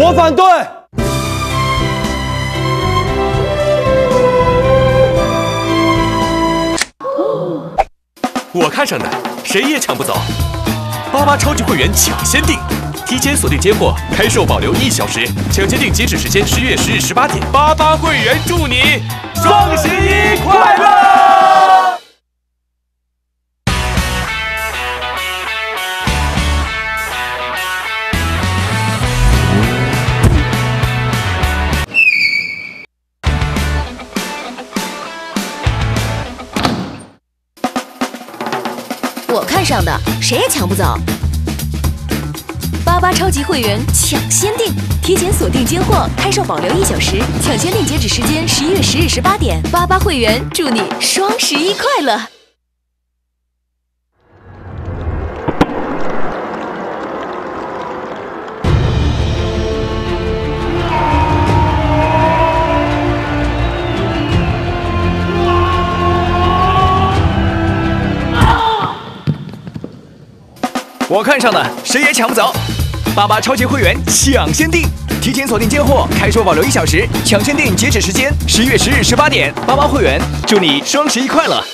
我反对。我看上的谁也抢不走，八八超级会员抢先订，提前锁定接货，开售保留一小时，抢先订截止时间十月十日十八点。八八会员祝你双我看上的谁也抢不走。八八超级会员抢先订，提前锁定接货，开售保留一小时，抢先订截止时间十一月十日十八点。八八会员祝你双十一快乐！我看上的谁也抢不走，八八超级会员抢先订，提前锁定接货，开售保留一小时，抢先订截止时间十一月十日十八点。八八会员祝你双十一快乐！